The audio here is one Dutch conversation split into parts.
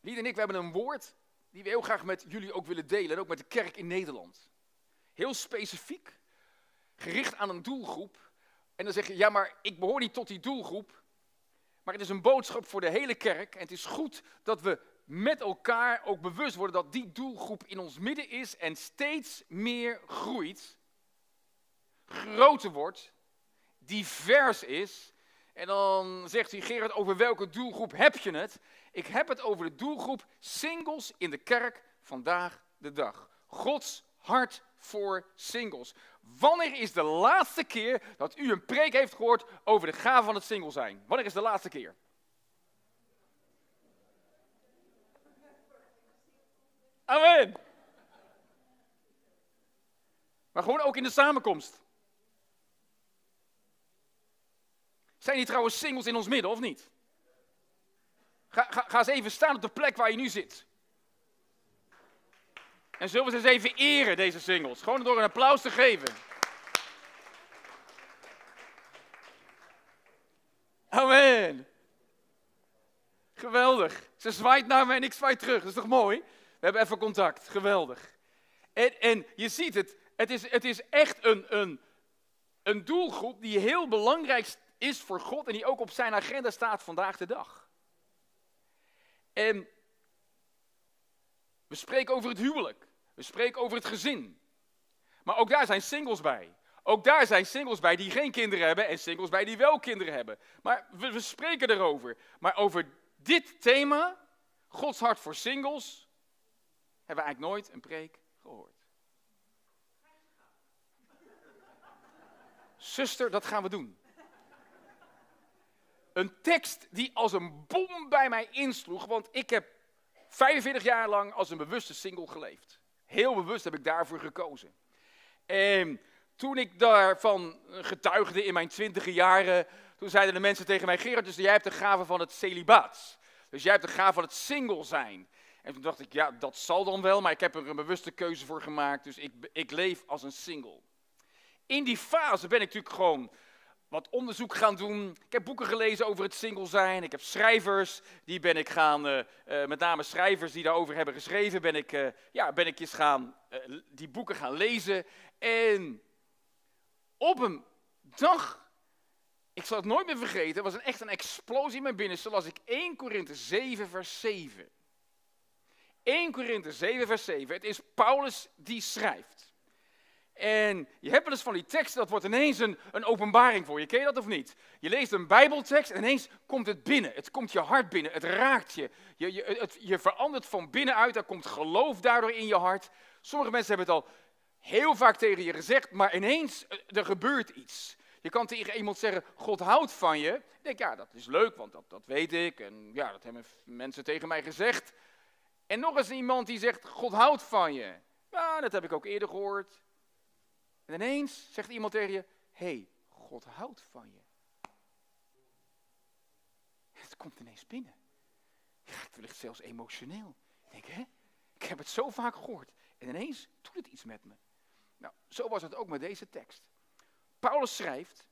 Lied en ik, we hebben een woord die we heel graag met jullie ook willen delen. En ook met de kerk in Nederland. Heel specifiek, gericht aan een doelgroep. En dan zeg je, ja maar ik behoor niet tot die doelgroep. Maar het is een boodschap voor de hele kerk. En het is goed dat we met elkaar ook bewust worden dat die doelgroep in ons midden is en steeds meer groeit. Groter wordt, divers is. En dan zegt hij, Gerard, over welke doelgroep heb je het? Ik heb het over de doelgroep singles in de kerk vandaag de dag. Gods hart voor singles. Wanneer is de laatste keer dat u een preek heeft gehoord over de gave van het single zijn? Wanneer is de laatste keer? Amen. Maar gewoon ook in de samenkomst. Zijn die trouwens singles in ons midden of niet? Ga, ga, ga eens even staan op de plek waar je nu zit. En zullen we ze eens even eren, deze singles? Gewoon door een applaus te geven. Amen. Geweldig. Ze zwaait naar me en ik zwaai terug. Dat is toch mooi? We hebben even contact. Geweldig. En, en je ziet het, het is, het is echt een, een, een doelgroep die heel belangrijk is voor God en die ook op zijn agenda staat vandaag de dag. En we spreken over het huwelijk. We spreken over het gezin. Maar ook daar zijn singles bij. Ook daar zijn singles bij die geen kinderen hebben en singles bij die wel kinderen hebben. Maar we, we spreken erover. Maar over dit thema, Gods hart voor singles, hebben we eigenlijk nooit een preek gehoord. Zuster, dat gaan we doen. Een tekst die als een bom bij mij insloeg, want ik heb 45 jaar lang als een bewuste single geleefd. Heel bewust heb ik daarvoor gekozen. En toen ik daarvan getuigde in mijn twintige jaren, toen zeiden de mensen tegen mij, Gerard, dus jij hebt de gave van het celibaat. Dus jij hebt de gave van het single zijn. En toen dacht ik, ja, dat zal dan wel, maar ik heb er een bewuste keuze voor gemaakt, dus ik, ik leef als een single. In die fase ben ik natuurlijk gewoon wat onderzoek gaan doen. Ik heb boeken gelezen over het single zijn. Ik heb schrijvers, die ben ik gaan, uh, uh, met name schrijvers die daarover hebben geschreven, ben ik, uh, ja, ben ik eens gaan, die boeken gaan lezen. En op een dag, ik zal het nooit meer vergeten, was een echt een explosie in mijn binnenste, las ik 1 Korinthe 7 vers 7. 1 Korinthe 7 vers 7. Het is Paulus die schrijft. En je hebt wel eens van die teksten, dat wordt ineens een, een openbaring voor je. Ken je dat of niet? Je leest een Bijbeltekst en ineens komt het binnen. Het komt je hart binnen. Het raakt je. Je, je, het, je verandert van binnenuit. Er komt geloof daardoor in je hart. Sommige mensen hebben het al heel vaak tegen je gezegd, maar ineens eh, er gebeurt iets. Je kan tegen iemand zeggen, God houdt van je. Ik denk, ja, dat is leuk, want dat, dat weet ik. En ja, dat hebben mensen tegen mij gezegd. En nog eens iemand die zegt, God houdt van je. Ja, dat heb ik ook eerder gehoord. En ineens zegt iemand tegen je: hey, God houdt van je. Het komt ineens binnen. Je raakt wellicht zelfs emotioneel. Ik denk, hè? Ik heb het zo vaak gehoord. En ineens doet het iets met me. Nou, zo was het ook met deze tekst. Paulus schrijft: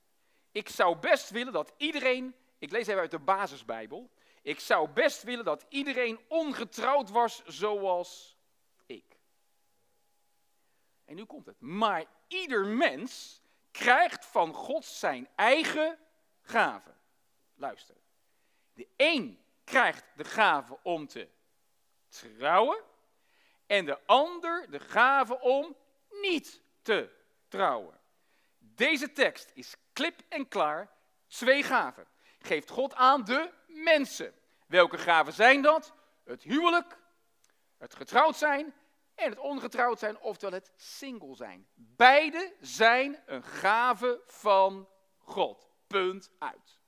Ik zou best willen dat iedereen. Ik lees even uit de basisbijbel. Ik zou best willen dat iedereen ongetrouwd was zoals ik. En nu komt het. Maar ieder mens krijgt van God zijn eigen gave. Luister. De een krijgt de gave om te trouwen en de ander de gave om niet te trouwen. Deze tekst is klip en klaar. Twee gaven. Geeft God aan de mensen. Welke gaven zijn dat? Het huwelijk, het getrouwd zijn en het ongetrouwd zijn, oftewel het single zijn. Beide zijn een gave van God. Punt uit.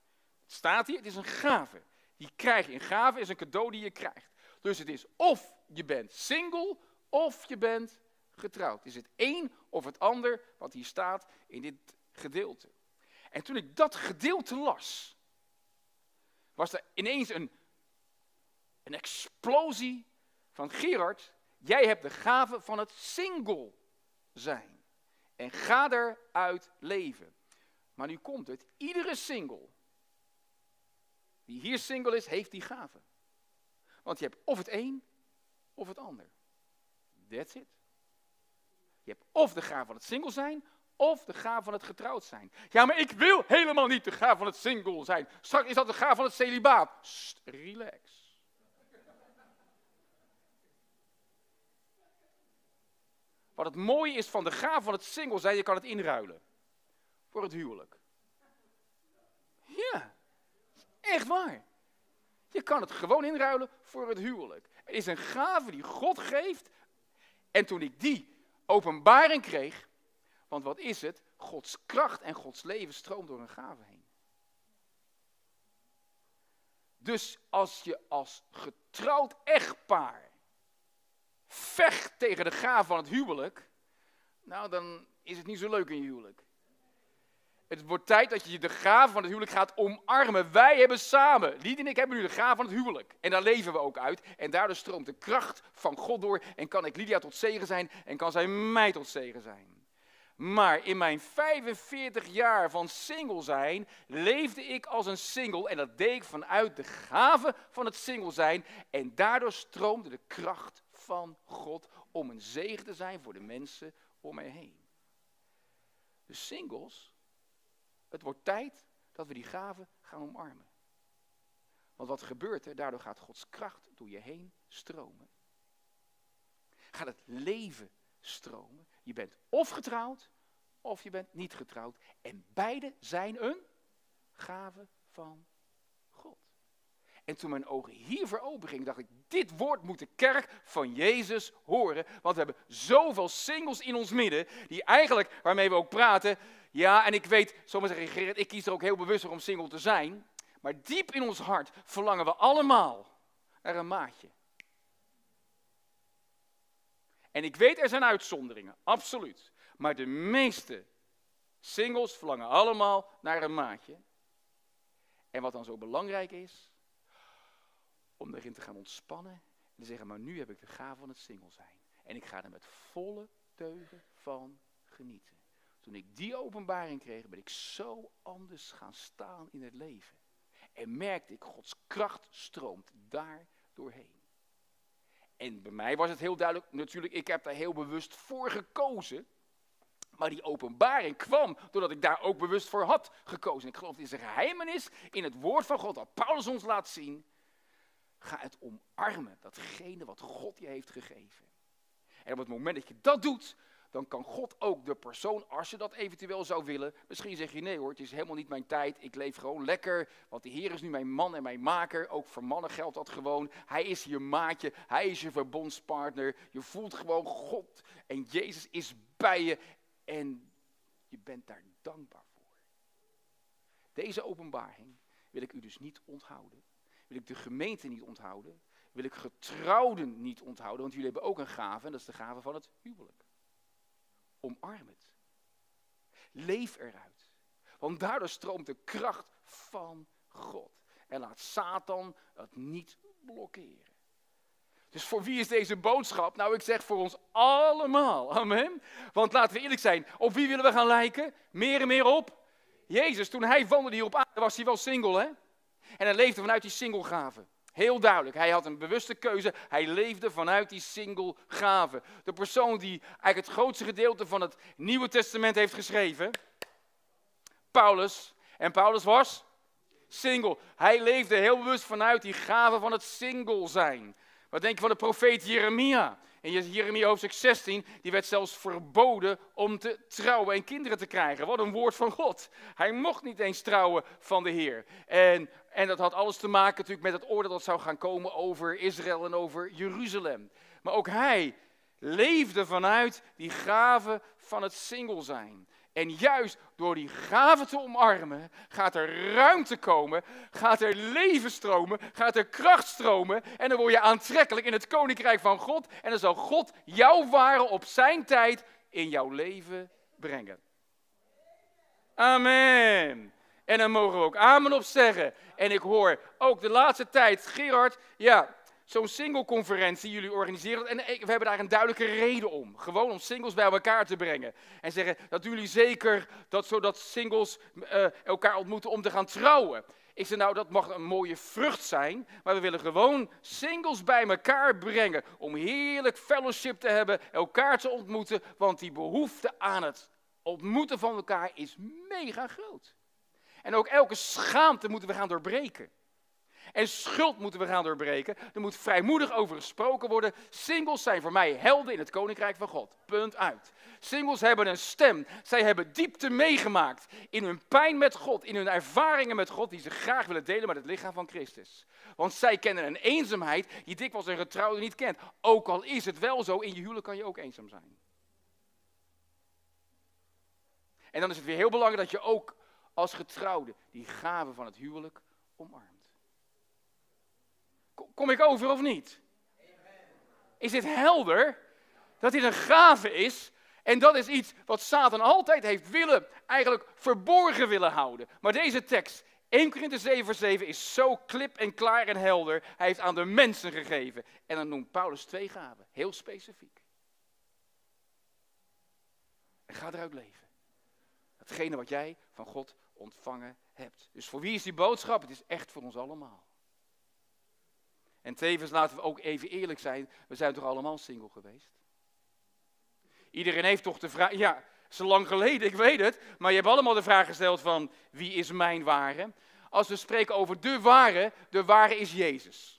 Het staat hier, het is een gave. Die krijg je. Een gave is een cadeau die je krijgt. Dus het is of je bent single of je bent getrouwd. Is het een of het ander wat hier staat in dit gedeelte. En toen ik dat gedeelte las, was er ineens een, een explosie van Gerard Jij hebt de gave van het single zijn. En ga eruit leven. Maar nu komt het. Iedere single die hier single is, heeft die gave. Want je hebt of het een of het ander. That's it. Je hebt of de gaaf van het single zijn, of de gaaf van het getrouwd zijn. Ja, maar ik wil helemaal niet de gaaf van het single zijn. Straks is dat de gaaf van het celibaat. Relax. Wat het mooie is van de gaaf van het single zijn, je kan het inruilen. Voor het huwelijk. Ja, echt waar. Je kan het gewoon inruilen voor het huwelijk. Het is een gave die God geeft. En toen ik die openbaring kreeg, want wat is het? Gods kracht en Gods leven stroomt door een gave heen. Dus als je als getrouwd echtpaar vecht tegen de gave van het huwelijk, nou dan is het niet zo leuk in je huwelijk. Het wordt tijd dat je de gave van het huwelijk gaat omarmen. Wij hebben samen, Lied en ik hebben nu de gave van het huwelijk. En daar leven we ook uit. En daardoor stroomt de kracht van God door. En kan ik Lydia tot zegen zijn en kan zij mij tot zegen zijn. Maar in mijn 45 jaar van single zijn, leefde ik als een single. En dat deed ik vanuit de gave van het single zijn. En daardoor stroomde de kracht van God om een zegen te zijn voor de mensen om mij heen. De singles het wordt tijd dat we die gaven gaan omarmen. Want wat gebeurt er? Daardoor gaat Gods kracht door je heen stromen. Gaat het leven stromen. Je bent of getrouwd, of je bent niet getrouwd. En beide zijn een gave van. En toen mijn ogen hiervoor open gingen, dacht ik, dit woord moet de kerk van Jezus horen. Want we hebben zoveel singles in ons midden, die eigenlijk, waarmee we ook praten, ja, en ik weet, zomaar zeggen, Gerrit, ik kies er ook heel bewust om single te zijn. Maar diep in ons hart verlangen we allemaal naar een maatje. En ik weet, er zijn uitzonderingen, absoluut. Maar de meeste singles verlangen allemaal naar een maatje. En wat dan zo belangrijk is, om erin te gaan ontspannen en te zeggen, maar nu heb ik de gave van het single zijn. En ik ga er met volle teugen van genieten. Toen ik die openbaring kreeg, ben ik zo anders gaan staan in het leven. En merkte ik, Gods kracht stroomt daar doorheen. En bij mij was het heel duidelijk, natuurlijk, ik heb daar heel bewust voor gekozen. Maar die openbaring kwam doordat ik daar ook bewust voor had gekozen. Ik geloof, het is een geheimenis in het woord van God, dat Paulus ons laat zien. Ga het omarmen, datgene wat God je heeft gegeven. En op het moment dat je dat doet, dan kan God ook de persoon, als je dat eventueel zou willen, misschien zeg je nee hoor, het is helemaal niet mijn tijd, ik leef gewoon lekker, want de Heer is nu mijn man en mijn maker, ook voor mannen geldt dat gewoon. Hij is je maatje, hij is je verbondspartner, je voelt gewoon God en Jezus is bij je en je bent daar dankbaar voor. Deze openbaring wil ik u dus niet onthouden, wil ik de gemeente niet onthouden, wil ik getrouwden niet onthouden, want jullie hebben ook een gave en dat is de gave van het huwelijk. Omarm het. Leef eruit. Want daardoor stroomt de kracht van God. En laat Satan het niet blokkeren. Dus voor wie is deze boodschap? Nou, ik zeg voor ons allemaal. Amen. Want laten we eerlijk zijn, op wie willen we gaan lijken? Meer en meer op Jezus. Toen hij wandelde hier op aarde, was hij wel single, hè? En hij leefde vanuit die single-gave. Heel duidelijk. Hij had een bewuste keuze. Hij leefde vanuit die single gave. De persoon die eigenlijk het grootste gedeelte van het Nieuwe Testament heeft geschreven. Paulus. En Paulus was single. Hij leefde heel bewust vanuit die gave van het single zijn. Wat denk je van de profeet Jeremia? In Jeremia hoofdstuk 16, die werd zelfs verboden om te trouwen en kinderen te krijgen. Wat een woord van God. Hij mocht niet eens trouwen van de Heer. En, en dat had alles te maken natuurlijk met het oordeel dat zou gaan komen over Israël en over Jeruzalem. Maar ook hij leefde vanuit die gave van het single zijn. En juist door die gave te omarmen, gaat er ruimte komen, gaat er leven stromen, gaat er kracht stromen. En dan word je aantrekkelijk in het koninkrijk van God. En dan zal God jouw waren op zijn tijd in jouw leven brengen. Amen. En dan mogen we ook amen op zeggen. En ik hoor ook de laatste tijd, Gerard, ja, zo'n single-conferentie jullie organiseren. En we hebben daar een duidelijke reden om. Gewoon om singles bij elkaar te brengen. En zeggen dat jullie zeker, dat, zodat singles uh, elkaar ontmoeten om te gaan trouwen. Ik zei, nou, dat mag een mooie vrucht zijn, maar we willen gewoon singles bij elkaar brengen. Om heerlijk fellowship te hebben, elkaar te ontmoeten, want die behoefte aan het ontmoeten van elkaar is mega groot. En ook elke schaamte moeten we gaan doorbreken. En schuld moeten we gaan doorbreken. Er moet vrijmoedig over gesproken worden. Singles zijn voor mij helden in het koninkrijk van God. Punt uit. Singles hebben een stem. Zij hebben diepte meegemaakt in hun pijn met God, in hun ervaringen met God, die ze graag willen delen met het lichaam van Christus. Want zij kennen een eenzaamheid die dikwijls een getrouwde niet kent. Ook al is het wel zo, in je huwelijk kan je ook eenzaam zijn. En dan is het weer heel belangrijk dat je ook als getrouwde die gave van het huwelijk omarmt. Kom ik over of niet? Is dit helder? Dat dit een gave is. En dat is iets wat Satan altijd heeft willen, eigenlijk verborgen willen houden. Maar deze tekst, 1 Korinther 7 vers 7, is zo klip en klaar en helder. Hij heeft aan de mensen gegeven. En dan noemt Paulus twee gaven, heel specifiek. En ga eruit leven. Datgene wat jij van God ontvangen hebt. Dus voor wie is die boodschap? Het is echt voor ons allemaal. En tevens laten we ook even eerlijk zijn, we zijn toch allemaal single geweest? Iedereen heeft toch de vraag, ja, zo lang geleden, ik weet het, maar je hebt allemaal de vraag gesteld van wie is mijn ware? Als we spreken over de ware, de ware is Jezus.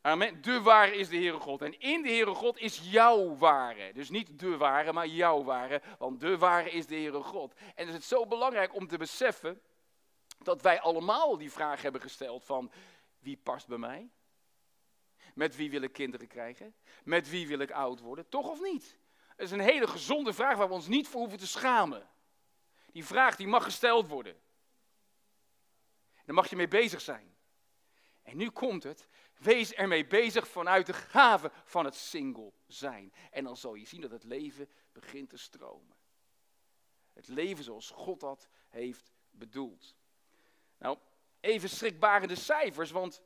Amen. De ware is de Heere God. En in de Heere God is jouw ware. Dus niet de ware, maar jouw ware. Want de ware is de Heere God. En is het zo belangrijk om te beseffen dat wij allemaal die vraag hebben gesteld van wie past bij mij? Met wie wil ik kinderen krijgen? Met wie wil ik oud worden? Toch of niet? Dat is een hele gezonde vraag waar we ons niet voor hoeven te schamen. Die vraag die mag gesteld worden. Daar mag je mee bezig zijn. En nu komt het. Wees ermee bezig vanuit de gave van het single zijn. En dan zal je zien dat het leven begint te stromen. Het leven zoals God dat heeft bedoeld. Nou, even schrikbarende cijfers, want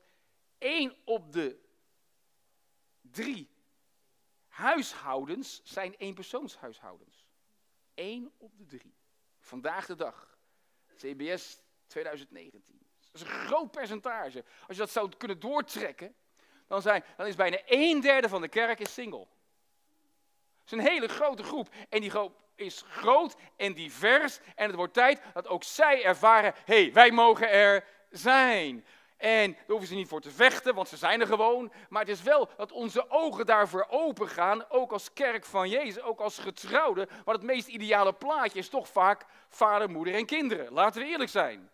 één op de drie huishoudens zijn eenpersoonshuishoudens. Eén op de drie. Vandaag de dag. CBS 2019. Dat is een groot percentage. Als je dat zou kunnen doortrekken, dan, zijn, dan is bijna een derde van de kerk is single. Dat is een hele grote groep. En die groep is groot en divers. En het wordt tijd dat ook zij ervaren, hé, hey, wij mogen er zijn. En daar hoeven ze niet voor te vechten, want ze zijn er gewoon. Maar het is wel dat onze ogen daarvoor open gaan, ook als kerk van Jezus, ook als getrouwde. Want het meest ideale plaatje is toch vaak vader, moeder en kinderen. Laten we eerlijk zijn.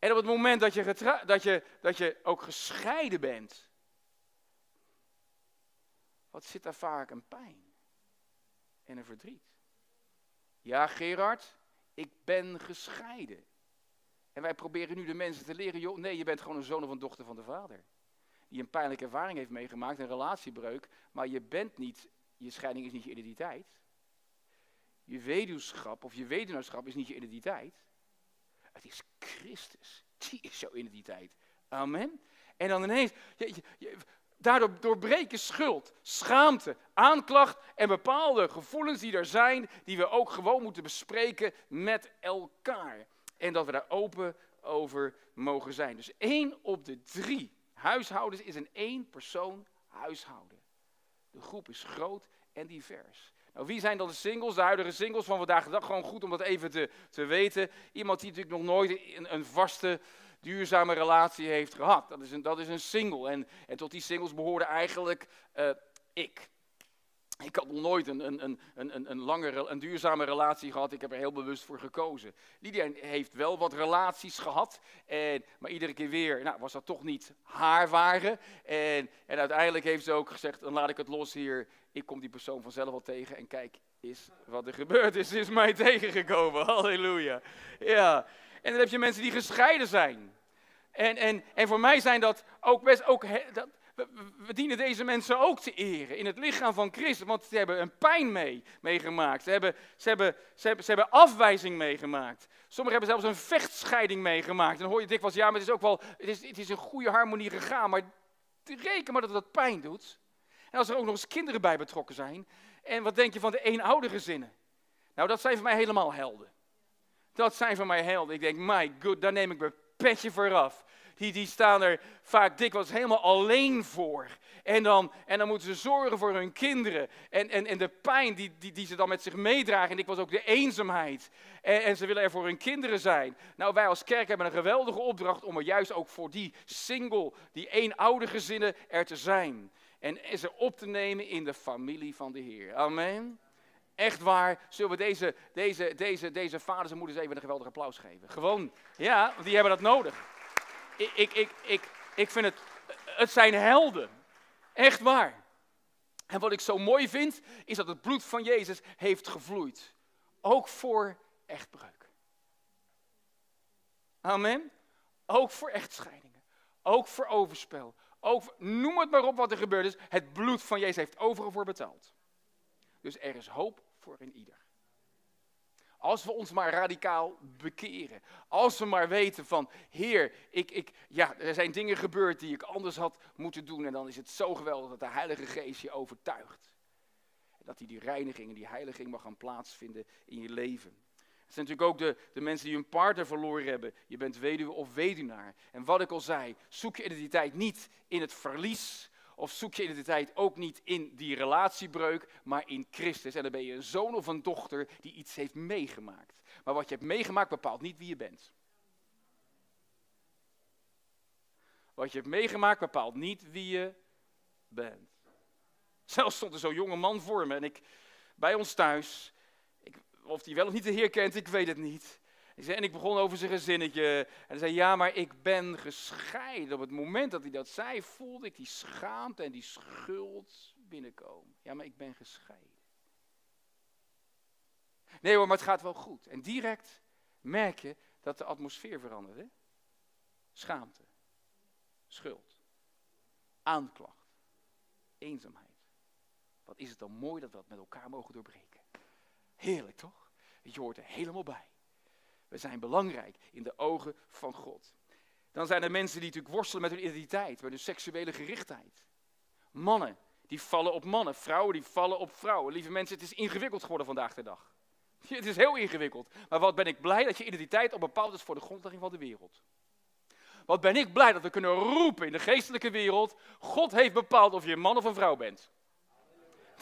En op het moment dat je, dat je, dat je ook gescheiden bent, wat zit daar vaak een pijn en een verdriet. Ja, Gerard, ik ben gescheiden. En wij proberen nu de mensen te leren, joh, nee, je bent gewoon een zoon of een dochter van de vader. Die een pijnlijke ervaring heeft meegemaakt, een relatiebreuk, maar je bent niet, je scheiding is niet je identiteit. Je weduwschap of je weduwnaarschap is niet je identiteit. Het is Christus, die is jouw identiteit. Amen. En dan ineens, je, daardoor doorbreken schuld, schaamte, aanklacht en bepaalde gevoelens die er zijn, die we ook gewoon moeten bespreken met elkaar. En dat we daar open over mogen zijn. Dus één op de drie huishoudens is een één persoon huishouden. De groep is groot en divers. Nou, wie zijn dan de singles, de huidige singles van vandaag de dag? Gewoon goed om dat even te, te weten. Iemand die natuurlijk nog nooit een, een vaste, duurzame relatie heeft gehad. Dat is een, dat is een single. En, en tot die singles behoorde eigenlijk uh, ik. Ik had nog nooit een, een, een, een, een lange, een duurzame relatie gehad. Ik heb er heel bewust voor gekozen. Lydia heeft wel wat relaties gehad. En, maar iedere keer weer nou, was dat toch niet haar ware. En, en uiteindelijk heeft ze ook gezegd, dan laat ik het los hier. Ik kom die persoon vanzelf wel tegen. En kijk is wat er gebeurd is. is mij tegengekomen. Halleluja. Ja. En dan heb je mensen die gescheiden zijn. En, en, en voor mij zijn dat ook best ook, dat, we, dienen deze mensen ook te eren in het lichaam van Christus, want ze hebben een pijn mee, meegemaakt. Ze hebben, ze, hebben, ze, hebben, ze hebben afwijzing meegemaakt. Sommigen hebben zelfs een vechtscheiding meegemaakt. Dan hoor je dikwijls, ja, maar het is ook wel, het is, het is een goede harmonie gegaan, maar reken maar dat het pijn doet. En als er ook nog eens kinderen bij betrokken zijn. En wat denk je van de eenoudergezinnen? Nou, dat zijn voor mij helemaal helden. Dat zijn voor mij helden. Ik denk, my god, daar neem ik me petje vooraf. Die, staan er vaak dikwijls helemaal alleen voor. En dan, en dan moeten ze zorgen voor hun kinderen. En, en, en de pijn die, die, die ze dan met zich meedragen. En ik was ook de eenzaamheid. En, en ze willen er voor hun kinderen zijn. Nou, wij als kerk hebben een geweldige opdracht om er juist ook voor die single, die eenoude gezinnen er te zijn. En ze op te nemen in de familie van de Heer. Amen. Echt waar, zullen we deze, deze, deze, deze vaders en moeders even een geweldig applaus geven. Gewoon, ja, die hebben dat nodig. Ik, ik, ik, ik, vind het, het zijn helden. Echt waar. En wat ik zo mooi vind, is dat het bloed van Jezus heeft gevloeid. Ook voor echtbreuk. Amen. Ook voor echtscheidingen. Ook voor overspel. Ook, noem het maar op wat er gebeurd is. Het bloed van Jezus heeft overal voor betaald. Dus er is hoop voor een ieder. Als we ons maar radicaal bekeren. Als we maar weten van, Heer, ik, ik, ja, er zijn dingen gebeurd die ik anders had moeten doen. En dan is het zo geweldig dat de Heilige Geest je overtuigt. Dat hij die reiniging en die heiliging mag gaan plaatsvinden in je leven. Het zijn natuurlijk ook de, de mensen die hun partner verloren hebben. Je bent weduwe of weduwnaar. En wat ik al zei, zoek je identiteit niet in het verlies of zoek je identiteit ook niet in die relatiebreuk, maar in Christus. En dan ben je een zoon of een dochter die iets heeft meegemaakt. Maar wat je hebt meegemaakt bepaalt niet wie je bent. Wat je hebt meegemaakt bepaalt niet wie je bent. Zelfs stond er zo'n jonge man voor me en ik, bij ons thuis. Ik, of hij wel of niet de Heer kent, ik weet het niet. En ik begon over zijn gezinnetje. En hij zei, ja, maar ik ben gescheiden. Op het moment dat hij dat zei, voelde ik die schaamte en die schuld binnenkomen. Ja, maar ik ben gescheiden. Nee hoor, maar het gaat wel goed. En direct merk je dat de atmosfeer verandert. Schaamte, schuld, aanklacht, eenzaamheid. Wat is het dan mooi dat we dat met elkaar mogen doorbreken. Heerlijk toch? Je hoort er helemaal bij. We zijn belangrijk in de ogen van God. Dan zijn er mensen die natuurlijk worstelen met hun identiteit, met hun seksuele gerichtheid. Mannen die vallen op mannen, vrouwen die vallen op vrouwen. Lieve mensen, het is ingewikkeld geworden vandaag de dag. Het is heel ingewikkeld. Maar wat ben ik blij dat je identiteit op bepaald is voor de grondlegging van de wereld. Wat ben ik blij dat we kunnen roepen in de geestelijke wereld: God heeft bepaald of je een man of een vrouw bent.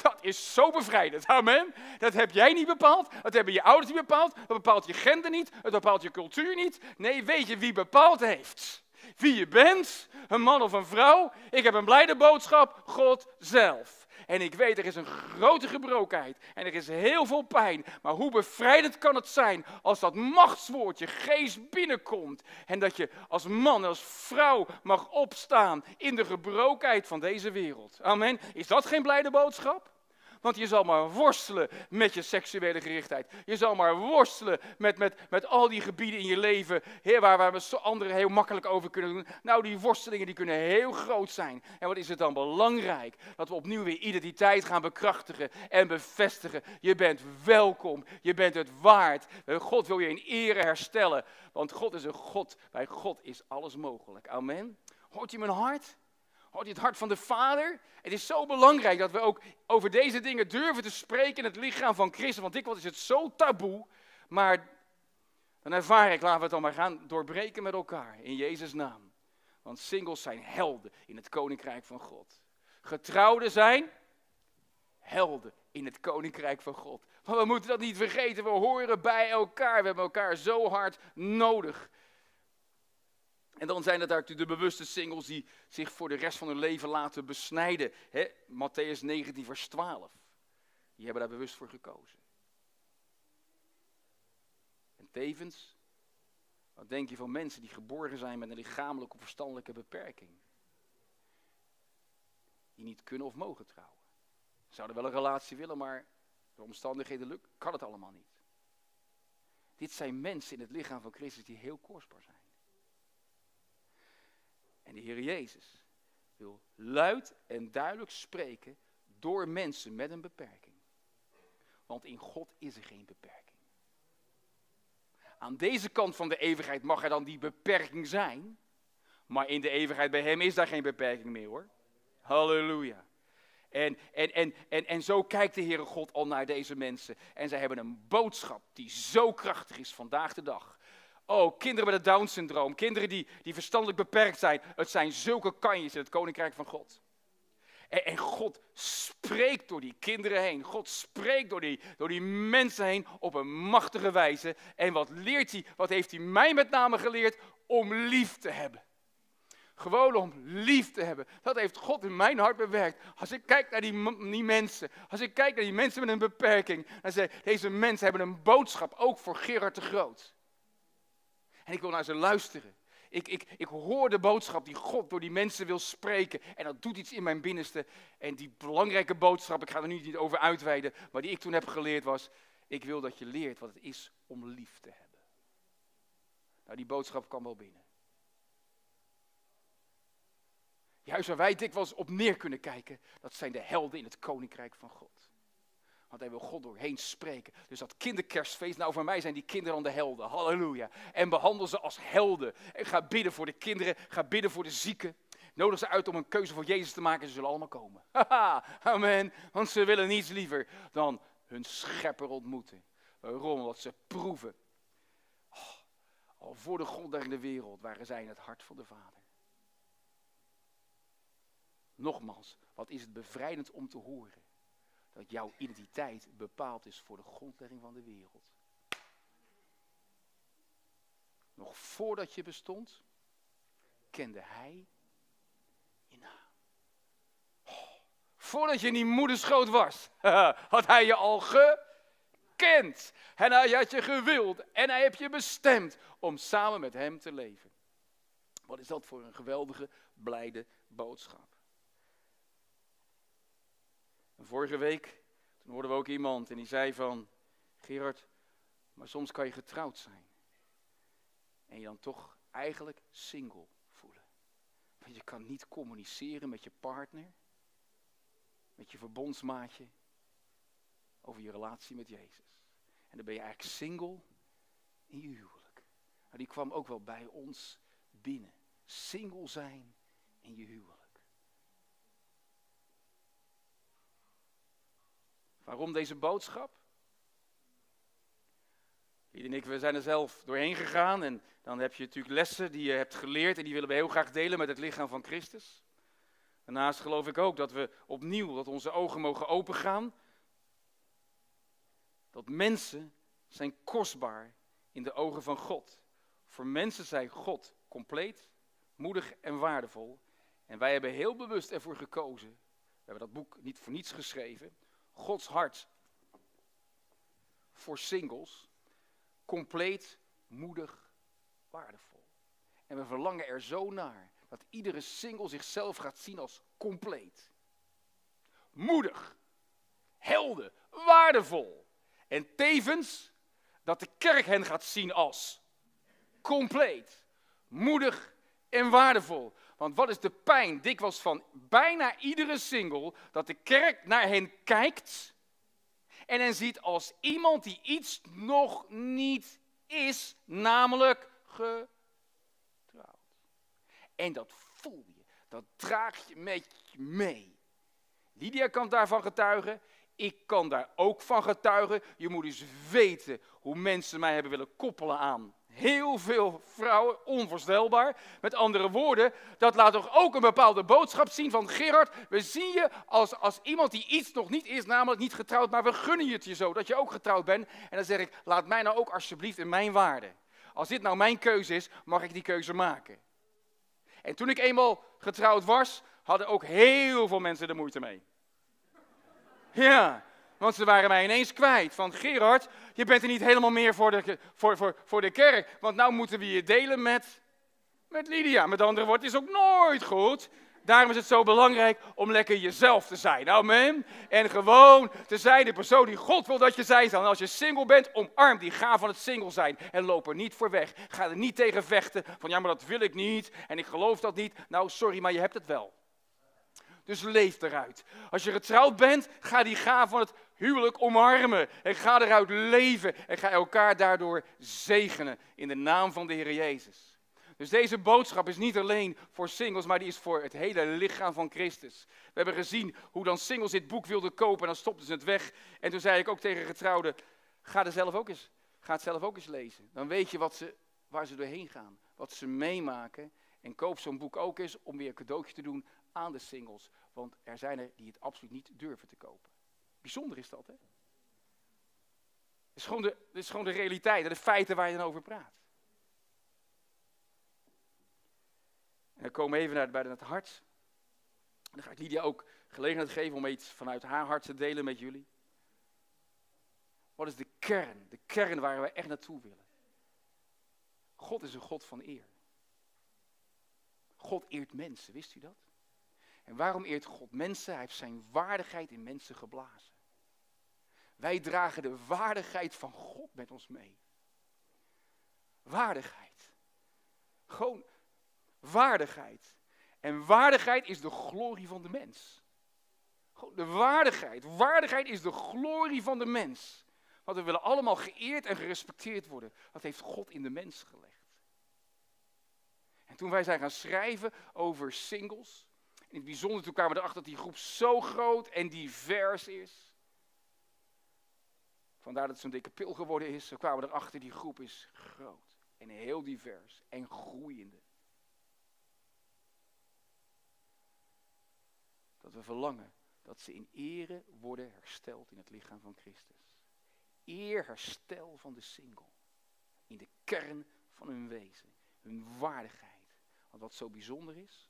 Dat is zo bevrijdend. Amen. Dat heb jij niet bepaald. Dat hebben je ouders niet bepaald. Dat bepaalt je gender niet. Dat bepaalt je cultuur niet. Nee, weet je wie bepaald heeft? Wie je bent, een man of een vrouw. Ik heb een blijde boodschap, God zelf. En ik weet, er is een grote gebrokenheid en er is heel veel pijn. Maar hoe bevrijdend kan het zijn als dat machtswoordje geest binnenkomt. En dat je als man, als vrouw mag opstaan in de gebrokenheid van deze wereld. Amen. Is dat geen blijde boodschap? Want je zal maar worstelen met je seksuele gerichtheid. Je zal maar worstelen met, met, met al die gebieden in je leven heer, waar, waar we anderen heel makkelijk over kunnen doen. Nou, die worstelingen die kunnen heel groot zijn. En wat is het dan belangrijk dat we opnieuw weer identiteit gaan bekrachtigen en bevestigen. Je bent welkom, je bent het waard. God wil je in ere herstellen, want God is een God. Bij God is alles mogelijk. Amen. Hoort je mijn hart? Het hart van de Vader? Het is zo belangrijk dat we ook over deze dingen durven te spreken in het lichaam van Christus. Want dikwijls is het zo taboe. Maar dan ervaar ik, laten we het dan maar gaan doorbreken met elkaar. In Jezus' naam. Want singles zijn helden in het koninkrijk van God. Getrouwden zijn helden in het koninkrijk van God. Maar we moeten dat niet vergeten. We horen bij elkaar. We hebben elkaar zo hard nodig. En dan zijn het natuurlijk de bewuste singles die zich voor de rest van hun leven laten besnijden. Hè? Matthäus 19, vers 12. Die hebben daar bewust voor gekozen. En tevens, wat denk je van mensen die geboren zijn met een lichamelijke of verstandelijke beperking? Die niet kunnen of mogen trouwen. Zouden wel een relatie willen, maar door omstandigheden lukt, kan het allemaal niet. Dit zijn mensen in het lichaam van Christus die heel kostbaar zijn. En de Heer Jezus wil luid en duidelijk spreken door mensen met een beperking. Want in God is er geen beperking. Aan deze kant van de eeuwigheid mag er dan die beperking zijn. Maar in de eeuwigheid bij Hem is daar geen beperking meer hoor. Halleluja. En, en, en, en, en zo kijkt de Heere God al naar deze mensen. En zij hebben een boodschap die zo krachtig is vandaag de dag. Oh, kinderen met het Down-syndroom, kinderen die, die verstandelijk beperkt zijn. Het zijn zulke kanjes in het koninkrijk van God. En, en, God spreekt door die kinderen heen. God spreekt door die, door die mensen heen op een machtige wijze. En wat leert hij? Wat heeft hij mij met name geleerd? Om lief te hebben. Gewoon om lief te hebben. Dat heeft God in mijn hart bewerkt. Als ik kijk naar die, die mensen, als ik kijk naar die mensen met een beperking, dan zeg ik, deze mensen hebben een boodschap, ook voor Gerard de Groot. En ik wil naar ze luisteren. Ik, ik, ik hoor de boodschap die God door die mensen wil spreken. En dat doet iets in mijn binnenste. En die belangrijke boodschap, ik ga er nu niet over uitweiden, maar die ik toen heb geleerd was, ik wil dat je leert wat het is om lief te hebben. Nou, die boodschap kwam wel binnen. Juist waar wij dikwijls op neer kunnen kijken, dat zijn de helden in het koninkrijk van God. Want hij wil God doorheen spreken. Dus dat kinderkerstfeest, nou voor mij zijn die kinderen dan de helden. Halleluja. En behandel ze als helden. En ga bidden voor de kinderen, ga bidden voor de zieken. Nodig ze uit om een keuze voor Jezus te maken, ze zullen allemaal komen. Haha, amen. Want ze willen niets liever dan hun schepper ontmoeten. Waarom? Omdat ze proeven. Oh, al voor de grond de wereld waren zij in het hart van de Vader. Nogmaals, wat is het bevrijdend om te horen dat jouw identiteit bepaald is voor de grondlegging van de wereld. Nog voordat je bestond, kende hij je naam. Oh, voordat je in die moederschoot was, had hij je al gekend. En hij had je gewild en hij heeft je bestemd om samen met hem te leven. Wat is dat voor een geweldige, blijde boodschap? Vorige week, hoorden we ook iemand en die zei van, Gerard, maar soms kan je getrouwd zijn. En je dan toch eigenlijk single voelen. Want je kan niet communiceren met je partner, met je verbondsmaatje, over je relatie met Jezus. En dan ben je eigenlijk single in je huwelijk. Maar die kwam ook wel bij ons binnen. Single zijn in je huwelijk. Waarom deze boodschap? Piet en ik, we zijn er zelf doorheen gegaan en dan heb je natuurlijk lessen die je hebt geleerd en die willen we heel graag delen met het lichaam van Christus. Daarnaast geloof ik ook dat we opnieuw, dat onze ogen mogen opengaan. Dat mensen zijn kostbaar in de ogen van God. Voor mensen zijn God compleet, moedig en waardevol. En wij hebben heel bewust ervoor gekozen. We hebben dat boek niet voor niets geschreven Gods hart voor singles compleet, moedig, waardevol. En we verlangen er zo naar dat iedere single zichzelf gaat zien als compleet. Moedig, helder, waardevol. En tevens dat de kerk hen gaat zien als compleet, moedig en waardevol. Want wat is de pijn dikwijls van bijna iedere single, dat de kerk naar hen kijkt en hen ziet als iemand die iets nog niet is, namelijk getrouwd. En dat voel je, dat draag je met je mee. Lydia kan daarvan getuigen, ik kan daar ook van getuigen. Je moet eens weten hoe mensen mij hebben willen koppelen aan heel veel vrouwen, onvoorstelbaar. Met andere woorden, dat laat toch ook een bepaalde boodschap zien van Gerard, we zien je als, als iemand die iets nog niet is, namelijk niet getrouwd, maar we gunnen je het je zo, dat je ook getrouwd bent. En dan zeg ik, laat mij nou ook alsjeblieft in mijn waarde. Als dit nou mijn keuze is, mag ik die keuze maken. En toen ik eenmaal getrouwd was, hadden ook heel veel mensen er moeite mee. Ja, want ze waren mij ineens kwijt. Van Gerard, je bent er niet helemaal meer voor de, voor, voor, voor de kerk. Want nou moeten we je delen met, met Lydia. Met andere woorden, het is ook nooit goed. Daarom is het zo belangrijk om lekker jezelf te zijn. Amen. En gewoon te zijn de persoon die God wil dat je zijn En als je single bent, omarm die. Ga van het single zijn. En loop er niet voor weg. Ga er niet tegen vechten. Van ja, maar dat wil ik niet. En ik geloof dat niet. Nou, sorry, maar je hebt het wel. Dus leef eruit. Als je getrouwd bent, ga die gave van het huwelijk omarmen. En ga eruit leven. En ga elkaar daardoor zegenen. In de naam van de Heer Jezus. Dus deze boodschap is niet alleen voor singles, maar die is voor het hele lichaam van Christus. We hebben gezien hoe dan singles dit boek wilden kopen en dan stopten ze het weg. En toen zei ik ook tegen getrouwden, ga, er zelf ook eens, ga het zelf ook eens lezen. Dan weet je wat ze waar ze doorheen gaan, wat ze meemaken. En koop zo'n boek ook eens om weer een cadeautje te doen aan de singles. Want er zijn er die het absoluut niet durven te kopen. Bijzonder is dat, hè? Het is gewoon de, is gewoon de realiteit de feiten waar je dan over praat. En dan komen we even naar, bij het hart. Dan ga ik Lydia ook gelegenheid geven om iets vanuit haar hart te delen met jullie. Wat is de kern? De kern waar we echt naartoe willen. God is een God van eer. God eert mensen, wist u dat? En waarom eert God mensen? Hij heeft zijn waardigheid in mensen geblazen. Wij dragen de waardigheid van God met ons mee. Waardigheid. Gewoon waardigheid. En waardigheid is de glorie van de mens. De waardigheid. Waardigheid is de glorie van de mens. Want we willen allemaal geëerd en gerespecteerd worden. Dat heeft God in de mens gelegd. En toen wij zijn gaan schrijven over singles, in het bijzonder toen kwamen we erachter dat die groep zo groot en divers is. Vandaar dat het zo'n dikke pil geworden is. Toen kwamen we erachter, die groep is groot en heel divers en groeiende. Dat we verlangen dat ze in ere worden hersteld in het lichaam van Christus. Eerherstel van de single. In de kern van hun wezen, hun waardigheid. Want wat zo bijzonder is,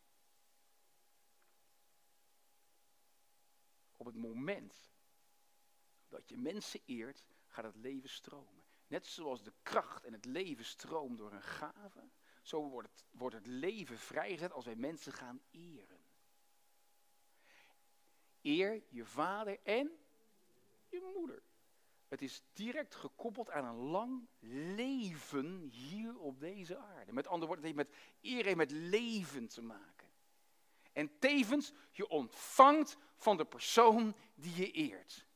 op het moment dat je mensen eert, gaat het leven stromen. Net zoals de kracht en het leven stroomt door een gave, zo wordt het, wordt het leven vrijgezet als wij mensen gaan eren. Eer je vader en je moeder. Het is direct gekoppeld aan een lang leven hier op deze aarde. Met andere woorden, het heeft met eer en met leven te maken. En tevens, je ontvangt van de persoon die je eert.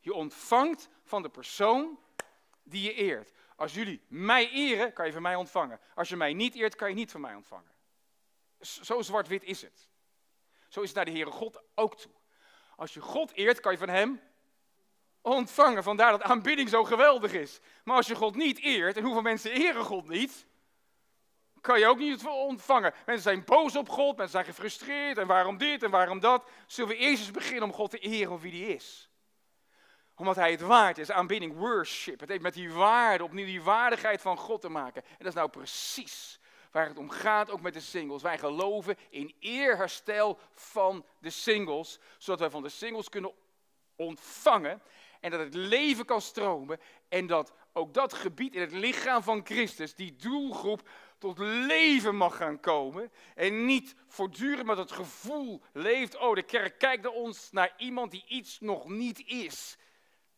Je ontvangt van de persoon die je eert. Als jullie mij eren, kan je van mij ontvangen. Als je mij niet eert, kan je niet van mij ontvangen. Zo zwart-wit is het. Zo is het naar de Heere God ook toe. Als je God eert, kan je van Hem ontvangen. Vandaar dat aanbidding zo geweldig is. Maar als je God niet eert, en hoeveel mensen eren God niet, kan je ook niet ontvangen. Mensen zijn boos op God, mensen zijn gefrustreerd en waarom dit en waarom dat. Zullen we eerst eens beginnen om God te eren of wie die is? Omdat hij het waard is, aanbidding, worship. Het heeft met die waarde, opnieuw die waardigheid van God te maken. En dat is nou precies waar het om gaat, ook met de singles. Wij geloven in eerherstel van de singles, zodat wij van de singles kunnen ontvangen en dat het leven kan stromen en dat ook dat gebied in het lichaam van Christus, die doelgroep, tot leven mag gaan komen. En niet voortdurend met het gevoel leeft, oh de kerk kijkt naar ons, naar iemand die iets nog niet is.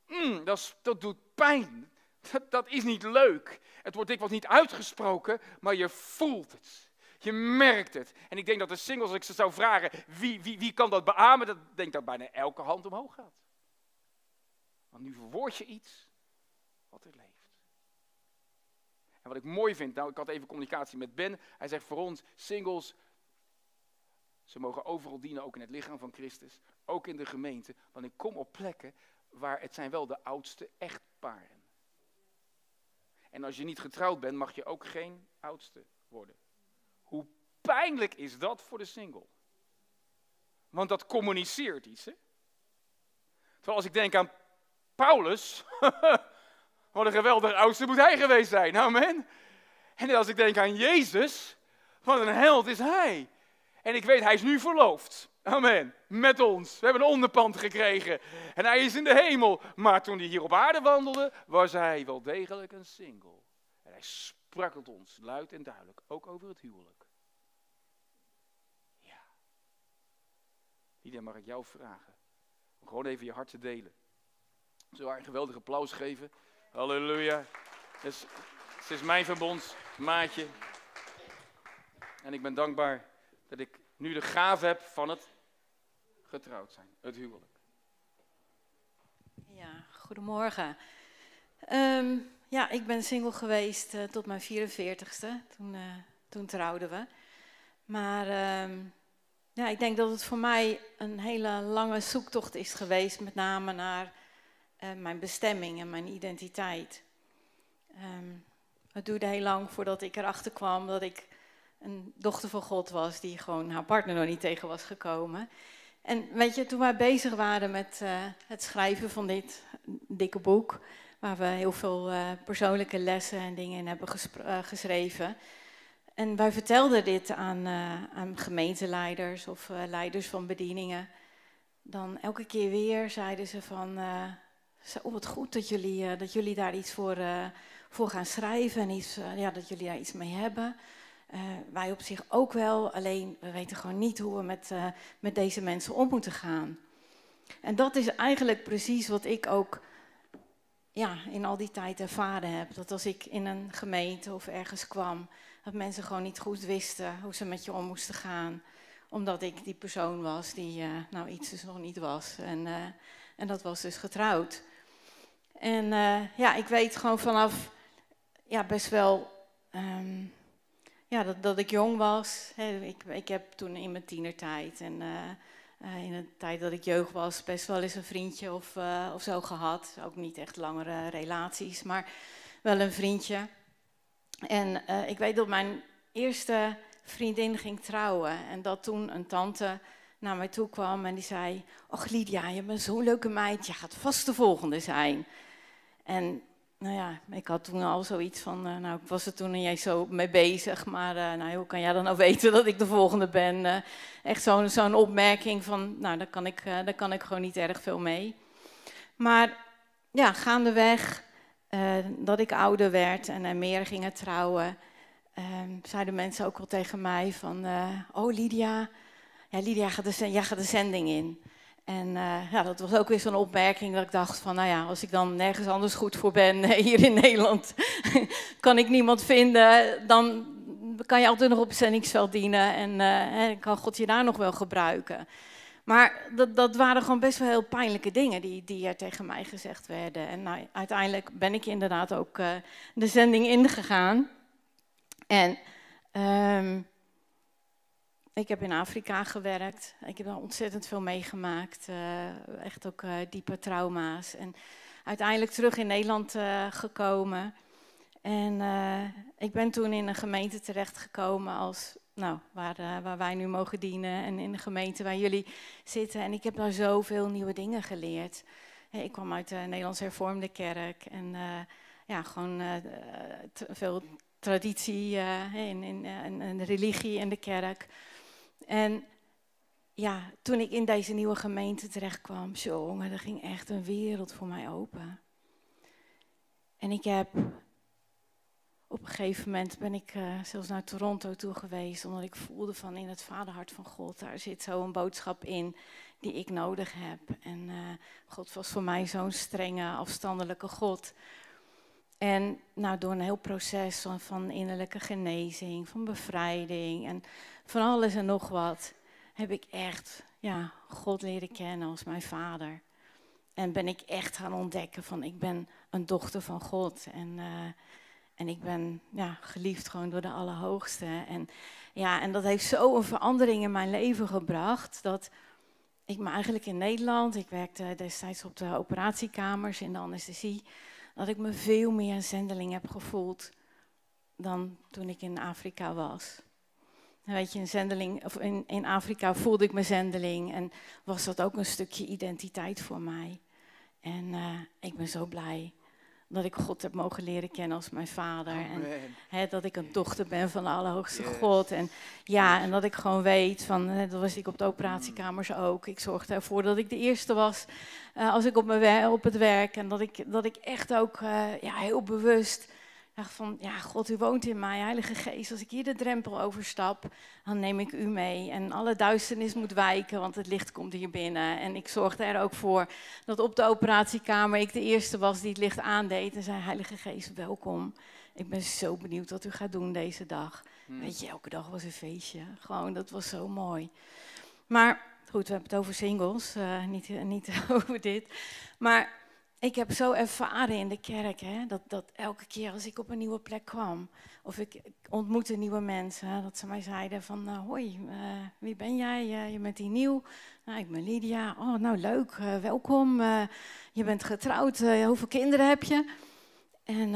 Mm, dat, dat, doet pijn. Dat, is niet leuk. Het wordt dikwijls niet uitgesproken, maar je voelt het. Je merkt het. En ik denk dat de singles, als ik ze zou vragen, wie, wie, wie kan dat beamen, dat denk dat bijna elke hand omhoog gaat. Want nu verwoord je iets wat er leeft. En wat ik mooi vind, nou ik had even communicatie met Ben. Hij zegt voor ons, singles, ze mogen overal dienen, ook in het lichaam van Christus. Ook in de gemeente. Want ik kom op plekken waar het zijn wel de oudste echtparen. En als je niet getrouwd bent, mag je ook geen oudste worden. Hoe pijnlijk is dat voor de single? Want dat communiceert iets. Hè? Terwijl als ik denk aan Paulus, wat een geweldige oudste moet hij geweest zijn. Amen. En als ik denk aan Jezus, wat een held is hij. En ik weet, hij is nu verloofd. Amen. Met ons. We hebben een onderpand gekregen. En hij is in de hemel. Maar toen hij hier op aarde wandelde, was hij wel degelijk een single. En hij sprak het ons luid en duidelijk. Ook over het huwelijk. Ja. Iedereen mag ik jou vragen. Om gewoon even je hart te delen. Zullen we een geweldig applaus geven? Halleluja. Het is, mijn verbond, maatje. En ik ben dankbaar dat ik nu de gave heb van het getrouwd zijn, het huwelijk. Ja, goedemorgen. Ehm, ja, ik ben single geweest uh, tot mijn 44ste. Toen, uh, toen trouwden we. Maar ehm, ja, ik denk dat het voor mij een hele lange zoektocht is geweest, met name naar uh, mijn bestemming en mijn identiteit. Um, het duurde heel lang voordat ik erachter kwam dat ik een dochter van God was die gewoon haar partner nog niet tegen was gekomen. En weet je, toen wij bezig waren met uh, het schrijven van dit dikke boek, waar we heel veel uh, persoonlijke lessen en dingen in hebben geschreven. En wij vertelden dit aan, aan gemeenteleiders of leiders van bedieningen. Dan elke keer weer zeiden ze van, oh wat goed dat jullie, dat jullie daar iets voor, voor gaan schrijven en iets, ja, dat jullie daar iets mee hebben. Wij op zich ook wel, alleen we weten gewoon niet hoe we met, met deze mensen om moeten gaan. En dat is eigenlijk precies wat ik ook ja, in al die tijd ervaren heb. Dat als ik in een gemeente of ergens kwam, dat mensen gewoon niet goed wisten hoe ze met je om moesten gaan. Omdat ik die persoon was die nou iets dus nog niet was. En, en dat was dus getrouwd. En ja, ik weet gewoon vanaf ja, best wel. Um, ja, dat, dat ik jong was. ik, ik heb toen in mijn tienertijd en uh, in de tijd dat ik jeugd was best wel eens een vriendje of, of zo gehad. Ook niet echt langere relaties, maar wel een vriendje. En ik weet dat mijn eerste vriendin ging trouwen en dat toen een tante naar mij toe kwam en die zei... Och Lydia, je bent zo'n leuke meid, je gaat vast de volgende zijn. En nou ja, ik had toen al zoiets van, uh, nou ik was er toen niet zo mee bezig, maar uh, nou, hoe kan jij dan nou weten dat ik de volgende ben? Uh, echt zo'n zo'n opmerking van, nou daar kan, ik, daar kan ik gewoon niet erg veel mee. Maar ja, gaandeweg dat ik ouder werd en er meer gingen trouwen, ehm, zeiden mensen ook wel tegen mij van, oh Lydia, ja, Lydia gaat de, jij gaat de zending in. En uh, ja, dat was ook weer zo'n opmerking dat ik dacht van, nou ja, als ik dan nergens anders goed voor ben hier in Nederland, kan ik niemand vinden, dan kan je altijd nog op zendingsveld dienen en uh, kan God je daar nog wel gebruiken. Maar dat, dat waren gewoon best wel heel pijnlijke dingen die, die er tegen mij gezegd werden. En nou, uiteindelijk ben ik inderdaad ook de zending ingegaan. En um, ik heb in Afrika gewerkt. Ik heb daar ontzettend veel meegemaakt. Uh, echt ook uh, diepe trauma's. En uiteindelijk terug in Nederland uh, gekomen. En ik ben toen in een gemeente terechtgekomen als, nou, waar, waar wij nu mogen dienen. En in de gemeente waar jullie zitten. En ik heb daar zoveel nieuwe dingen geleerd. Ik kwam uit de Nederlands Hervormde Kerk. En ja, gewoon veel traditie in, in, in, religie in de kerk. En ja, toen ik in deze nieuwe gemeente terechtkwam, jongen, er ging echt een wereld voor mij open. En ik heb op een gegeven moment ben ik uh, zelfs naar Toronto toe geweest, omdat ik voelde van in het vaderhart van God, daar zit zo'n boodschap in die ik nodig heb. En uh, God was voor mij zo'n strenge, afstandelijke God. En nou, door een heel proces van, innerlijke genezing, van bevrijding en van alles en nog wat, heb ik echt ja, God leren kennen als mijn vader. En ben ik echt gaan ontdekken van ik ben een dochter van God. En, uh, en ik ben ja, geliefd gewoon door de Allerhoogste. En, ja, en dat heeft zo een verandering in mijn leven gebracht. Dat ik me eigenlijk in Nederland, ik werkte destijds op de operatiekamers in de anesthesie. Dat ik me veel meer een zendeling heb gevoeld dan toen ik in Afrika was. Weet je, een zendeling, of in, in Afrika voelde ik me zendeling en was dat ook een stukje identiteit voor mij. En uh, ik ben zo blij dat ik God heb mogen leren kennen als mijn vader. En dat ik een dochter ben van de Allerhoogste yes. God. En ja, en dat ik gewoon weet van, dat was ik op de operatiekamers ook. Ik zorgde ervoor dat ik de eerste was uh, als ik op, mijn op het werk. En dat ik, dat ik echt ook uh, ja, heel bewust dacht van, ja, God, u woont in mij, Heilige Geest. Als ik hier de drempel overstap, dan neem ik u mee. En alle duisternis moet wijken, want het licht komt hier binnen. En ik zorgde er ook voor dat op de operatiekamer ik de eerste was die het licht aandeed. En zei, Heilige Geest, welkom. Ik ben zo benieuwd wat u gaat doen deze dag. Hmm. Weet je, elke dag was een feestje. Gewoon, dat was zo mooi. Maar goed, we hebben het over singles, uh, niet, niet over dit. Maar ik heb zo ervaren in de kerk, hè, dat, dat elke keer als ik op een nieuwe plek kwam, of ik ontmoette nieuwe mensen, dat ze mij zeiden van, uh, hoi, uh, wie ben jij? Uh, je bent hier nieuw? Nou, ik ben Lydia. Oh, nou leuk, welkom. je bent getrouwd, hoeveel kinderen heb je? En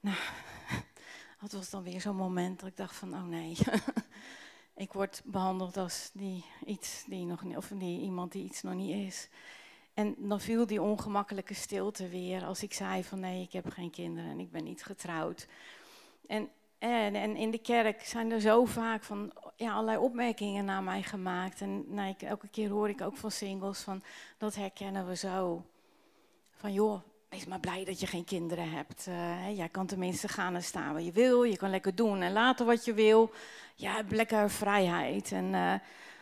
Nou, dat was dan weer zo'n moment dat ik dacht van, oh nee. ik word behandeld als die, iets die nog of die, iemand die iets nog niet is. En dan viel die ongemakkelijke stilte weer als ik zei van nee, ik heb geen kinderen en ik ben niet getrouwd. En, en, en in de kerk zijn er zo vaak van, ja, allerlei opmerkingen naar mij gemaakt. En nou, ik, elke keer hoor ik ook van singles van, dat herkennen we zo. Van joh, wees maar blij dat je geen kinderen hebt. Uh, jij kan tenminste gaan en staan waar je wil. Je kan lekker doen en laten wat je wil. Je hebt lekker vrijheid. En, uh,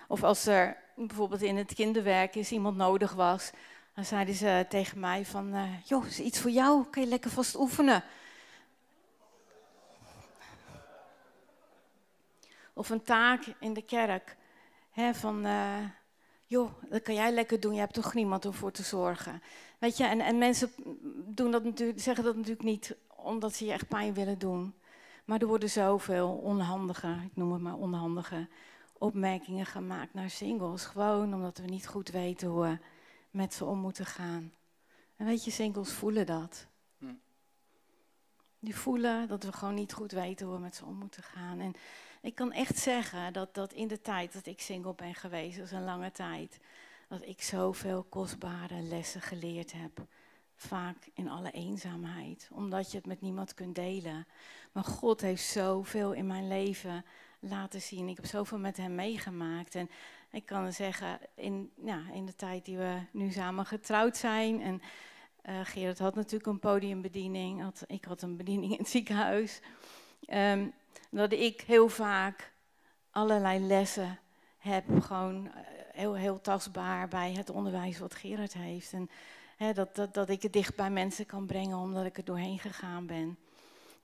of als er bijvoorbeeld in het kinderwerk is iemand nodig was, dan zeiden ze tegen mij van, uh, joh, is iets voor jou, kan je lekker vast oefenen. Of een taak in de kerk, hè, van, uh, joh, dat kan jij lekker doen, je hebt toch niemand om voor te zorgen. Weet je, en, en mensen doen dat natuurlijk, zeggen dat natuurlijk niet omdat ze je echt pijn willen doen. Maar er worden zoveel onhandige, ik noem het maar onhandige, opmerkingen gemaakt naar singles. Gewoon omdat we niet goed weten hoe we met ze om moeten gaan. En weet je, singles voelen dat. Hm. Die voelen dat we gewoon niet goed weten hoe we met ze om moeten gaan. En ik kan echt zeggen dat, dat in de tijd dat ik single ben geweest, dat is een lange tijd, dat ik zoveel kostbare lessen geleerd heb. Vaak in alle eenzaamheid, omdat je het met niemand kunt delen. Maar God heeft zoveel in mijn leven laten zien. Ik heb zoveel met hem meegemaakt. En ik kan zeggen, in, ja, in de tijd die we nu samen getrouwd zijn. En uh, Gerard had natuurlijk een podiumbediening. Had, ik had een bediening in het ziekenhuis. Um, dat ik heel vaak allerlei lessen heb, gewoon eh, heel, heel tastbaar bij het onderwijs wat Gerard heeft. En dat, dat, dat ik het dicht bij mensen kan brengen omdat ik er doorheen gegaan ben.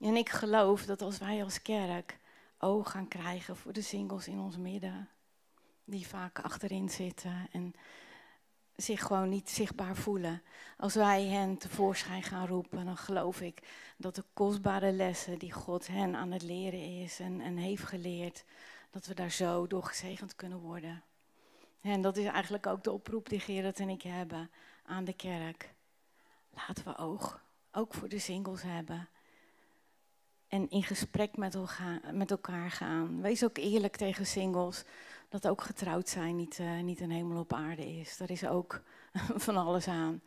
En ik geloof dat als wij als kerk oog gaan krijgen voor de singles in ons midden, die vaak achterin zitten en zich gewoon niet zichtbaar voelen. Als wij hen tevoorschijn gaan roepen, dan geloof ik dat de kostbare lessen die God hen aan het leren is en, en heeft geleerd, dat we daar zo door gezegend kunnen worden. En dat is eigenlijk ook de oproep die Gerard en ik hebben aan de kerk. Laten we oog, ook voor de singles hebben. En in gesprek met elkaar, met elkaar gaan. Wees ook eerlijk tegen singles dat ook getrouwd zijn niet, uh, niet een hemel op aarde is. Daar is ook van alles aan.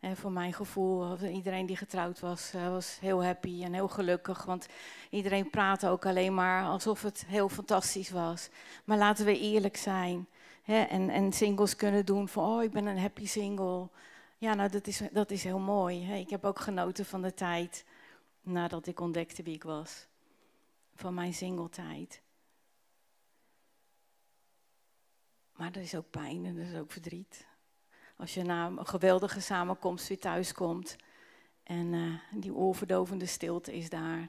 En voor mijn gevoel, iedereen die getrouwd was, uh, was heel happy en heel gelukkig. Want iedereen praatte ook alleen maar alsof het heel fantastisch was. Maar laten we eerlijk zijn. Hè? En, en singles kunnen doen van, oh, ik ben een happy single. Ja, nou, dat is, dat is heel mooi. Hè? Ik heb ook genoten van de tijd nadat ik ontdekte wie ik was. Van mijn single tijd. Maar er is ook pijn en er is ook verdriet. Als je na een geweldige samenkomst weer thuis komt en uh, die oorverdovende stilte is daar.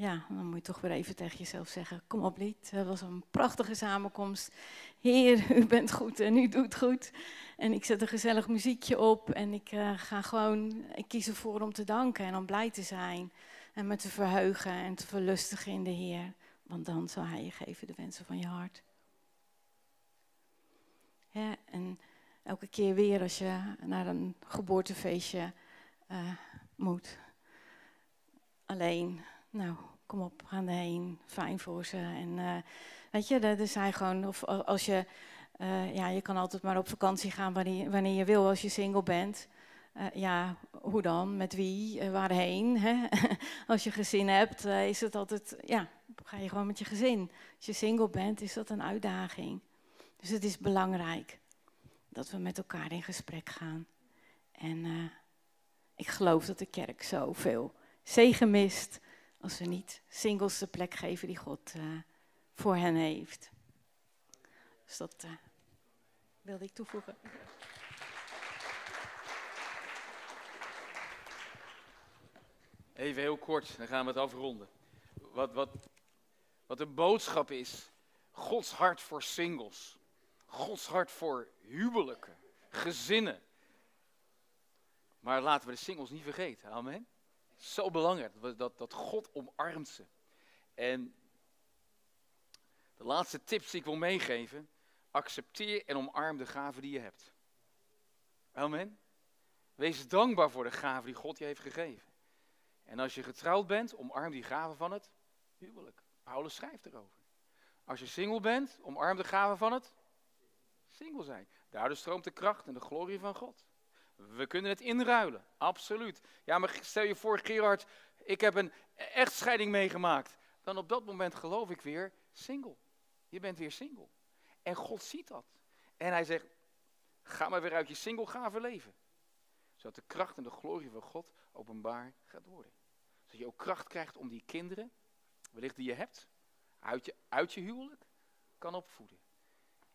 Ja, dan moet je toch weer even tegen jezelf zeggen, kom op lied, het was een prachtige samenkomst. Heer, u bent goed en u doet goed. En ik zet een gezellig muziekje op en ik uh, ga gewoon, ik kies ervoor om te danken en om blij te zijn. En me te verheugen en te verlustigen in de Heer. Want dan zal Hij je geven de wensen van je hart. Ja, en elke keer weer als je naar een geboortefeestje uh, moet. Alleen, nou, kom op, ga erheen, fijn voor ze. En uh, weet je, er zijn gewoon, of als je, uh, ja, je kan altijd maar op vakantie gaan wanneer, wanneer je wil als je single bent. ja, hoe dan? Met wie? waarheen? Hè? als je gezin hebt, is het altijd, ja, ga je gewoon met je gezin. Als je single bent, is dat een uitdaging. Dus het is belangrijk dat we met elkaar in gesprek gaan. En ik geloof dat de kerk zoveel zegen mist als we niet singles de plek geven die God uh, voor hen heeft. Dus dat uh, wilde ik toevoegen. Even heel kort, dan gaan we het afronden. Wat, wat, wat de boodschap is, Gods hart voor singles. Gods hart voor huwelijken, gezinnen. Maar laten we de singles niet vergeten. Amen. Zo belangrijk dat, dat God omarmt ze. En de laatste tips die ik wil meegeven. Accepteer en omarm de gaven die je hebt. Amen. Wees dankbaar voor de gaven die God je heeft gegeven. En als je getrouwd bent, omarm die gave van het huwelijk. Paulus schrijft erover. Als je single bent, omarm de gave van het single zijn. Daardoor stroomt de kracht en de glorie van God. We kunnen het inruilen, absoluut. Ja, maar stel je voor, Gerard, ik heb een echtscheiding meegemaakt. Dan op dat moment geloof ik weer single. Je bent weer single. En God ziet dat. En hij zegt, ga maar weer uit je single leven. Zodat de kracht en de glorie van God openbaar gaat worden. Zodat je ook kracht krijgt om die kinderen, wellicht die je hebt, uit je, uit je huwelijk, kan opvoeden.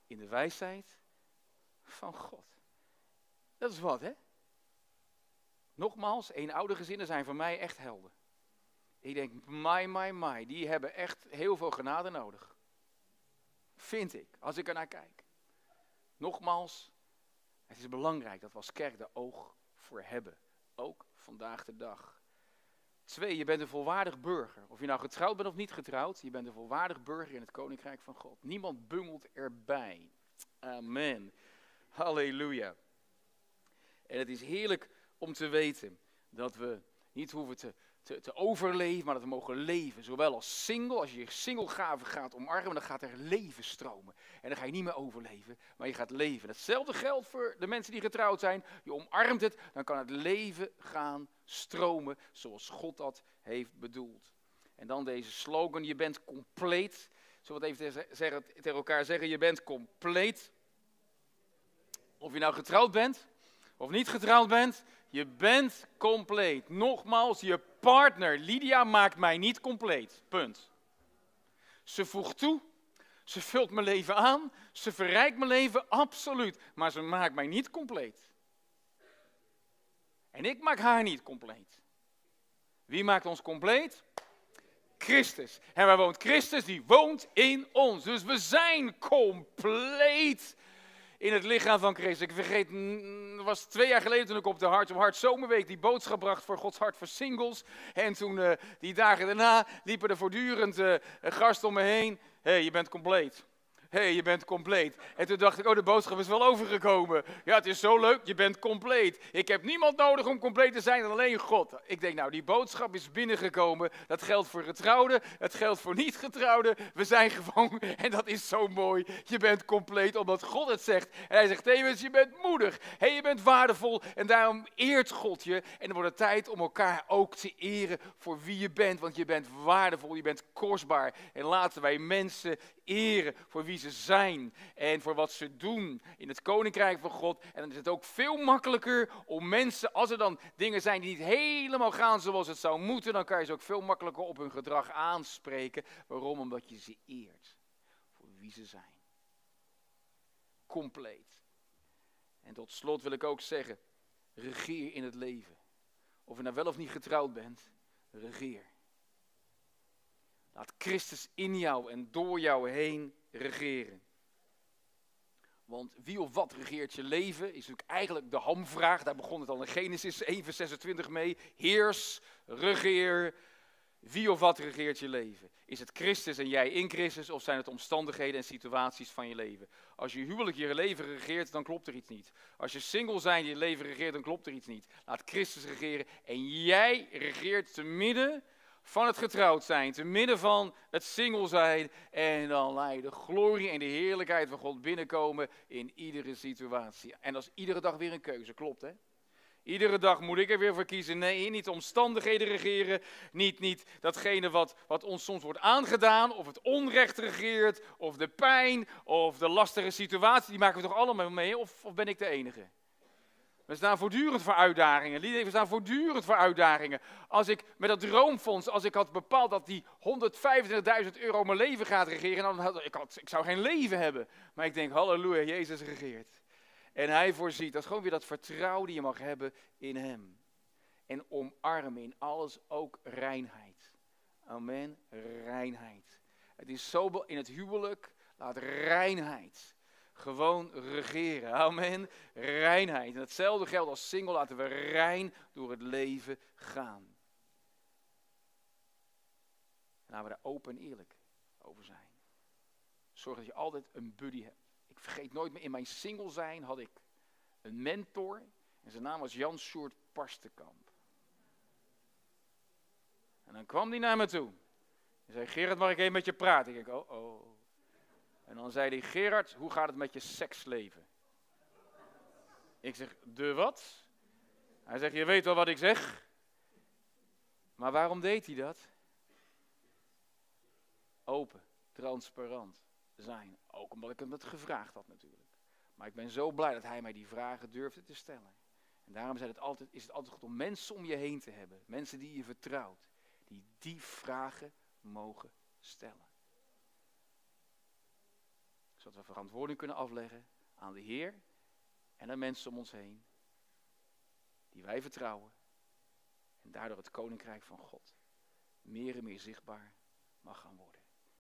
In de wijsheid van God. Dat is wat, hè? Nogmaals, eenoude gezinnen zijn voor mij echt helden. Ik denk, my, my, my, die hebben echt heel veel genade nodig. Vind ik, als ik er naar kijk. Nogmaals, het is belangrijk dat we als kerk de oog voor hebben. Ook vandaag de dag. Twee, je bent een volwaardig burger. Of je nou getrouwd bent of niet getrouwd, je bent een volwaardig burger in het koninkrijk van God. Niemand bungelt erbij. Amen. Halleluja. En het is heerlijk om te weten dat we niet hoeven te, te, te, overleven, maar dat we mogen leven. Zowel als single, als je je singlegave gaat omarmen, dan gaat er leven stromen. En dan ga je niet meer overleven, maar je gaat leven. Hetzelfde geldt voor de mensen die getrouwd zijn. Je omarmt het, dan kan het leven gaan stromen zoals God dat heeft bedoeld. En dan deze slogan, je bent compleet. Zullen we het even tegen elkaar zeggen, je bent compleet. Of je nou getrouwd bent, of niet getrouwd bent, je bent compleet. Nogmaals, je partner, Lydia, maakt mij niet compleet. Punt. Ze voegt toe, ze vult mijn leven aan, ze verrijkt mijn leven, absoluut. Maar ze maakt mij niet compleet. En ik maak haar niet compleet. Wie maakt ons compleet? Christus. En waar woont Christus? Die woont in ons. Dus we zijn compleet in het lichaam van Christus. Ik vergeet, het was twee jaar geleden toen ik op de Hart om Hart Zomerweek die boodschap bracht voor Gods Hart voor singles. En toen, uh, die dagen daarna, liepen er voortdurend uh, gasten om me heen. Hey, je bent compleet hey, je bent compleet. En toen dacht ik, oh, de boodschap is wel overgekomen. Ja, het is zo leuk, je bent compleet. Ik heb niemand nodig om compleet te zijn dan alleen God. Ik denk, nou, die boodschap is binnengekomen. Dat geldt voor getrouwden, het geldt voor niet-getrouwden. We zijn gewoon, en dat is zo mooi, je bent compleet omdat God het zegt. En hij zegt, tevens, je bent moedig. Hey, je bent waardevol en daarom eert God je. En dan wordt het tijd om elkaar ook te eren voor wie je bent. Want je bent waardevol, je bent kostbaar. En laten wij mensen eren voor wie ze zijn en voor wat ze doen in het koninkrijk van God. En dan is het ook veel makkelijker om mensen, als er dan dingen zijn die niet helemaal gaan zoals het zou moeten, dan kan je ze ook veel makkelijker op hun gedrag aanspreken. Waarom? Omdat je ze eert voor wie ze zijn. Compleet. En tot slot wil ik ook zeggen, regeer in het leven. Of je nou wel of niet getrouwd bent, regeer. Laat Christus in jou en door jou heen regeren. Want wie of wat regeert je leven, is natuurlijk eigenlijk de hamvraag. Daar begon het al in Genesis 1, 26 mee. Heers, regeer. Wie of wat regeert je leven? Is het Christus en jij in Christus, of zijn het omstandigheden en situaties van je leven? Als je huwelijk je leven regeert, dan klopt er iets niet. Als je single zijn je leven regeert, dan klopt er iets niet. Laat Christus regeren en jij regeert te midden van het getrouwd zijn, te midden van het single zijn. En dan laat je de glorie en de heerlijkheid van God binnenkomen in iedere situatie. En dat is iedere dag weer een keuze, klopt hè? Iedere dag moet ik er weer voor kiezen. Nee, niet de omstandigheden regeren. Niet, niet datgene wat, wat ons soms wordt aangedaan. Of het onrecht regeert. Of de pijn. Of de lastige situatie. Die maken we toch allemaal mee? Of, of ben ik de enige? We staan voortdurend voor uitdagingen. We staan voortdurend voor uitdagingen. Als ik met dat droomfonds, als ik had bepaald dat die 125.000 euro mijn leven gaat regeren, dan had ik, had, ik zou geen leven hebben. Maar ik denk, halleluja, Jezus regeert. En hij voorziet. Dat is gewoon weer dat vertrouwen die je mag hebben in hem. En omarmen in alles ook reinheid. Amen, reinheid. Het is zo in het huwelijk, laat reinheid gewoon regeren. Amen. Reinheid. En hetzelfde geldt als single. Laten we rein door het leven gaan. Laten we daar open en eerlijk over zijn. Zorg dat je altijd een buddy hebt. Ik vergeet nooit meer, in mijn single zijn had ik een mentor. En zijn naam was Jan Sjoerd Parstekamp. En dan kwam hij naar me toe. Hij zei, Gerard, mag ik even met je praten? Ik denk, oh, oh. En dan zei hij, Gerard, hoe gaat het met je seksleven? Ik zeg, de wat? Hij zegt, je weet wel wat ik zeg. Maar waarom deed hij dat? Open, transparant zijn. Ook omdat ik hem dat gevraagd had natuurlijk. Maar ik ben zo blij dat hij mij die vragen durfde te stellen. En daarom het altijd, is het altijd goed om mensen om je heen te hebben. Mensen die je vertrouwt. Die die vragen mogen stellen. Zodat we verantwoording kunnen afleggen aan de Heer en aan mensen om ons heen. Die wij vertrouwen. En daardoor het koninkrijk van God meer en meer zichtbaar mag gaan worden.